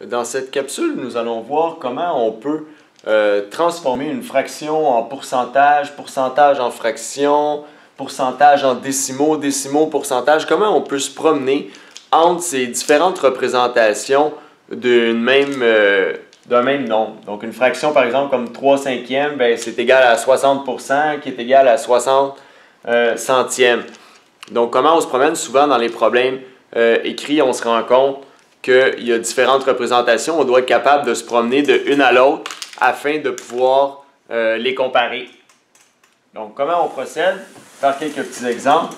Dans cette capsule, nous allons voir comment on peut euh, transformer une fraction en pourcentage, pourcentage en fraction, pourcentage en décimaux, décimaux, pourcentage. Comment on peut se promener entre ces différentes représentations même, euh, d'un même nombre? Donc, une fraction, par exemple, comme 3 cinquièmes, ben, c'est égal à 60% qui est égal à 60 euh, centièmes. Donc, comment on se promène souvent dans les problèmes écrits, on se rend compte qu'il y a différentes représentations, on doit être capable de se promener de une à l'autre afin de pouvoir euh, les comparer. Donc, comment on procède? Faire quelques petits exemples.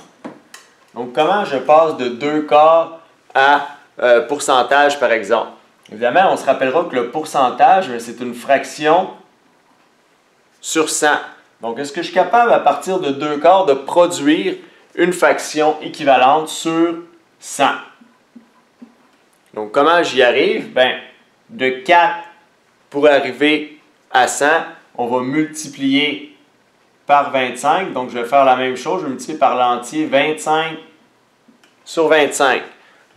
Donc, comment je passe de deux quarts à euh, pourcentage, par exemple? Évidemment, on se rappellera que le pourcentage, c'est une fraction sur 100. Donc, est-ce que je suis capable, à partir de deux quarts, de produire une fraction équivalente sur 100? Donc, comment j'y arrive? Ben, de 4 pour arriver à 100, on va multiplier par 25. Donc, je vais faire la même chose. Je vais multiplier par l'entier 25 sur 25.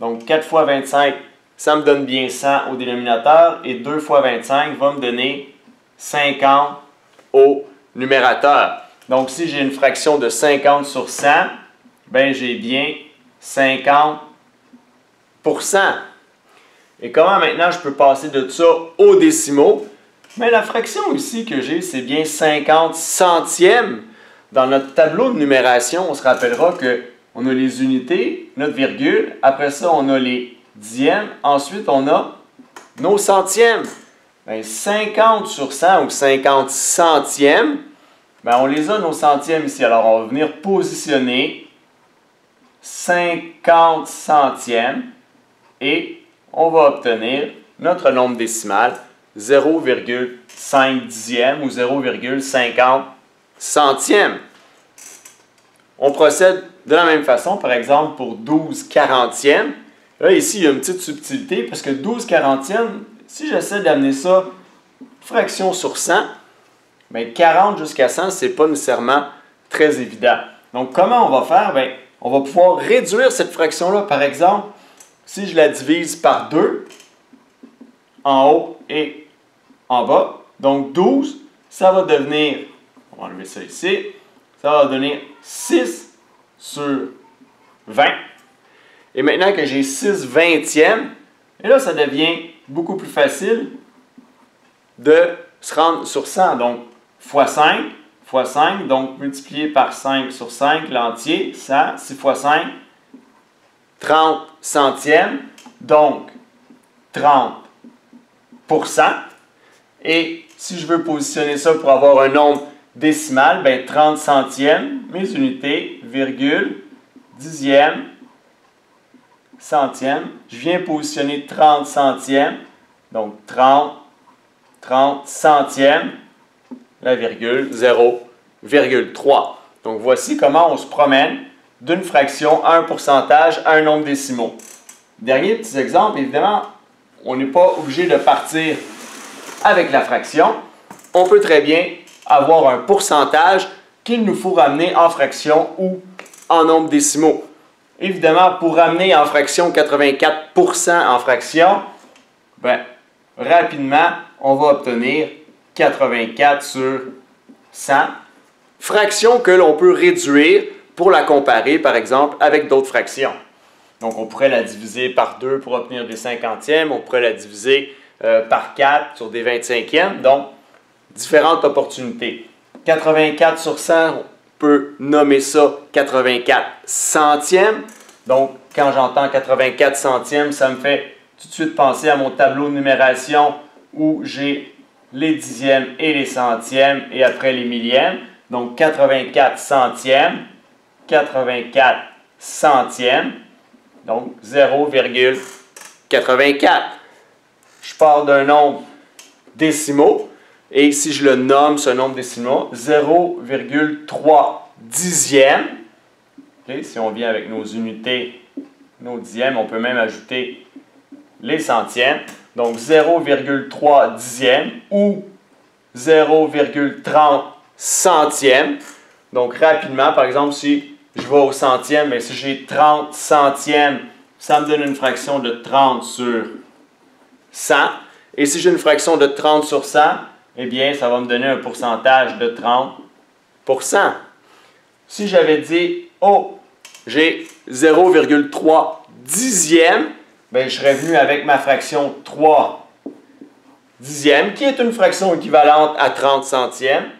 Donc, 4 fois 25, ça me donne bien 100 au dénominateur. Et 2 fois 25 va me donner 50 au numérateur. Donc, si j'ai une fraction de 50 sur 100, ben j'ai bien 50 et comment maintenant je peux passer de ça au décimaux? Mais la fraction ici que j'ai, c'est bien 50 centièmes. Dans notre tableau de numération, on se rappellera qu'on a les unités, notre virgule, après ça, on a les dixièmes, ensuite, on a nos centièmes. 50 sur 100 ou 50 centièmes, ben, on les a nos centièmes ici. Alors, on va venir positionner 50 centièmes et on va obtenir notre nombre décimal 0,5 dixième ou 0,50 centième. On procède de la même façon, par exemple, pour 12 quarantièmes. Là, ici, il y a une petite subtilité parce que 12 quarantièmes, si j'essaie d'amener ça fraction sur 100, bien 40 jusqu'à 100, ce n'est pas nécessairement très évident. Donc, comment on va faire? Bien, on va pouvoir réduire cette fraction-là. Par exemple, si je la divise par 2, en haut et en bas, donc 12, ça va devenir, on va enlever ça ici, ça va donner 6 sur 20. Et maintenant que j'ai 6 vingtièmes, et là, ça devient beaucoup plus facile de se rendre sur 100. Donc, fois 5, fois 5, donc multiplié par 5 sur 5, l'entier, 100, 6 fois 5, 30 centièmes, donc 30% Et si je veux positionner ça pour avoir un nombre décimal, ben 30 centièmes, mes unités, virgule, dixième, centième. Je viens positionner 30 centièmes, donc 30, 30 centièmes, la virgule, 0,3. Donc voici comment on se promène d'une fraction à un pourcentage à un nombre décimaux. Dernier petit exemple, évidemment, on n'est pas obligé de partir avec la fraction. On peut très bien avoir un pourcentage qu'il nous faut ramener en fraction ou en nombre décimaux. Évidemment, pour ramener en fraction 84% en fraction, ben, rapidement, on va obtenir 84 sur 100. Fraction que l'on peut réduire pour la comparer, par exemple, avec d'autres fractions. Donc, on pourrait la diviser par 2 pour obtenir des cinquantièmes, on pourrait la diviser euh, par 4 sur des 25e. Donc, différentes opportunités. 84 sur 100, on peut nommer ça 84 centièmes. Donc, quand j'entends 84 centièmes, ça me fait tout de suite penser à mon tableau de numération où j'ai les dixièmes et les centièmes et après les millièmes. Donc, 84 centièmes 84 centièmes, donc 0,84. Je pars d'un nombre décimaux, et si je le nomme ce nombre décimaux, 0,3 dixièmes. si on vient avec nos unités, nos dixièmes, on peut même ajouter les centièmes. Donc 0,3 dixièmes ou 0,30 centièmes. Donc rapidement, par exemple, si je vais au centième, mais si j'ai 30 centièmes, ça me donne une fraction de 30 sur 100. Et si j'ai une fraction de 30 sur 100, eh bien, ça va me donner un pourcentage de 30% Si j'avais dit, oh, j'ai 0,3 dixième, bien, je serais venu avec ma fraction 3 dixièmes, qui est une fraction équivalente à 30 centièmes.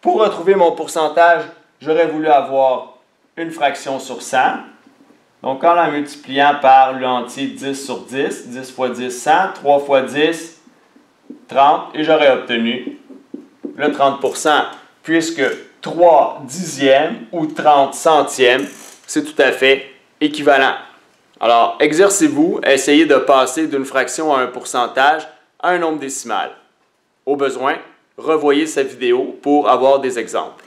Pour retrouver mon pourcentage, j'aurais voulu avoir une fraction sur 100. Donc, en la multipliant par l'entier 10 sur 10, 10 fois 10, 100, 3 fois 10, 30, et j'aurais obtenu le 30% puisque 3 dixièmes ou 30 centièmes, c'est tout à fait équivalent. Alors, exercez-vous, essayez de passer d'une fraction à un pourcentage à un nombre décimal. Au besoin, revoyez cette vidéo pour avoir des exemples.